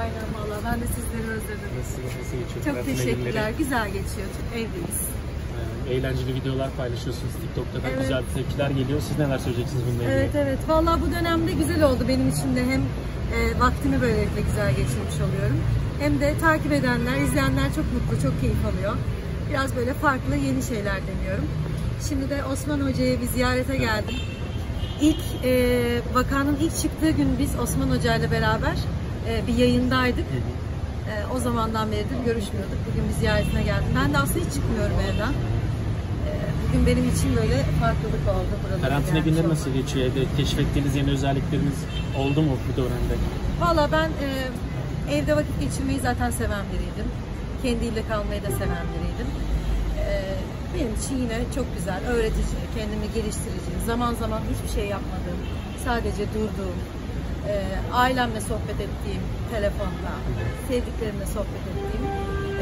Aynen valla ben de sizleri özledim. Nasıl, nasıl geçiyor? Çok teşekkürler. günleri? Güzel geçiyor. Evdeyiz. Ee, Eğlenceli videolar paylaşıyorsunuz TikTok'ta da Evet. güzel tepkiler geliyor. Siz neler söyleyeceksiniz bununla ilgili? Evet evet. Valla bu dönemde güzel oldu benim için de. Hem e, vaktimi böylelikle güzel geçirmiş oluyorum. Hem de takip edenler, izleyenler çok mutlu, çok keyif alıyor. Biraz böyle farklı yeni şeyler deniyorum. Şimdi de Osman Hoca'ya bir ziyarete geldim. İlk e, vakanın ilk çıktığı gün biz Osman Hoca ile beraber e, bir yayındaydık. E, o zamandan beridir görüşmüyorduk. Bugün bir ziyaretine geldim. Ben de aslında hiç çıkmıyorum evden. E, bugün benim için böyle farklılık oldu. Burada Karantina günleri nasıl geçiyor evde? Keşfettiğiniz yeni özellikleriniz oldu mu bu dönemde? Valla ben e, evde vakit geçirmeyi zaten seven biriydim. Kendiyle kalmayı da seven biriydim. E, benim için yine çok güzel, öğretici, kendimi geliştirici, zaman zaman hiçbir şey yapmadığım, sadece durduğum, e, ailemle sohbet ettiğim telefonda, sevdiklerimle sohbet ettiğim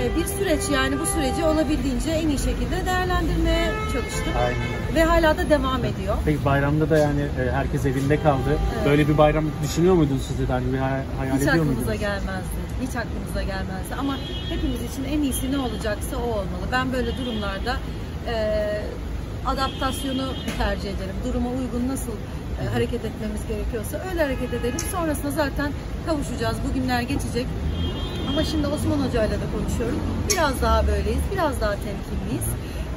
e, bir süreç. Yani bu süreci olabildiğince en iyi şekilde değerlendirmeye çalıştım. Aynen. Ve hala da devam ediyor. Peki bayramda da yani e, herkes evinde kaldı. Böyle bir bayram düşünüyor muydunuz siz de? Hani bir hay- hayal Hiç ediyor aklımıza muydunuz? gelmezdi. Hiç aklımıza gelmezdi. Ama hepimiz için en iyisi ne olacaksa o olmalı. Ben böyle durumlarda e, adaptasyonu tercih ederim. Duruma uygun nasıl hareket etmemiz gerekiyorsa öyle hareket edelim. Sonrasında zaten kavuşacağız. Bu günler geçecek. Ama şimdi Osman Hoca ile de konuşuyorum. Biraz daha böyleyiz. Biraz daha temkinliyiz.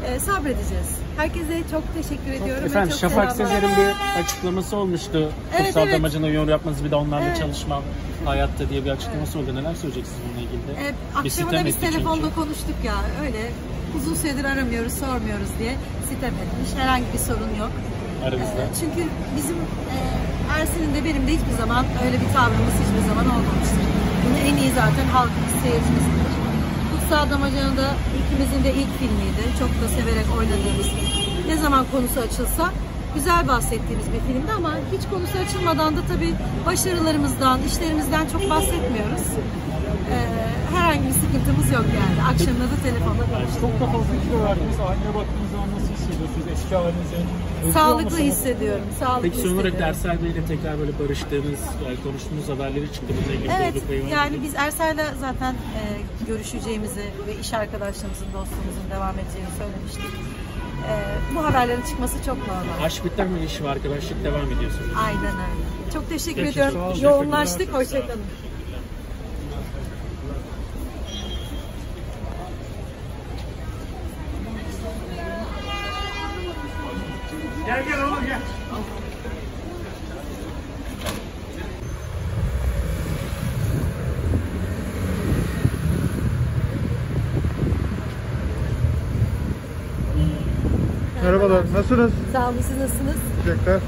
E, sabredeceğiz. Herkese çok teşekkür ediyorum. Efendim çok Şafak. Sezer'in bir açıklaması olmuştu. Evet, Kutsal evet. damacana yorum yapmanız bir de onlarla Evet. çalışmam hayatta diye bir açıklaması oldu. Neler söyleyeceksiniz bununla ilgili? de? E, Bir akşama sitem da biz etti çünkü. telefonda konuştuk ya öyle uzun süredir aramıyoruz sormuyoruz diye sitem etmiş. Herhangi bir sorun yok. Aranızda. Çünkü bizim e, Ersin'in de benim de hiçbir zaman öyle bir tavrımız hiçbir zaman olmamıştır. Bunu en iyi zaten halkımız seyircimizdir. Kutsal Damacana da ikimizin de ilk filmiydi. Çok da severek oynadığımız. Ne zaman konusu açılsa güzel bahsettiğimiz bir filmdi ama hiç konusu açılmadan da tabii başarılarımızdan, işlerimizden çok bahsetmiyoruz. Ee, herhangi bir sıkıntımız yok yani. Akşamda da telefonda konuştuk. Çok da fazla kilo verdiniz. Aynaya baktığınız zaman nasıl hissediyorsunuz eski halinize? Sağlıklı hissediyorum. Sağlıklı Peki son olarak. Ersel Bey'le tekrar böyle barıştığınız, yani konuştuğunuz haberleri çıktı. Bununla ilgili Evet, yani biz Ersel'le zaten e, görüşeceğimizi ve iş arkadaşlığımızın, dostluğumuzun devam edeceğini söylemiştik. E, bu haberlerin çıkması çok normal. Aşk biter mi iş ve arkadaşlık devam ediyorsunuz? Aynen öyle. Çok teşekkür Peki, ediyorum. Yoğunlaştık. Hoşçakalın. Merhabalar, nasılsınız? Sağ olun. Siz nasılsınız? Teşekkürler.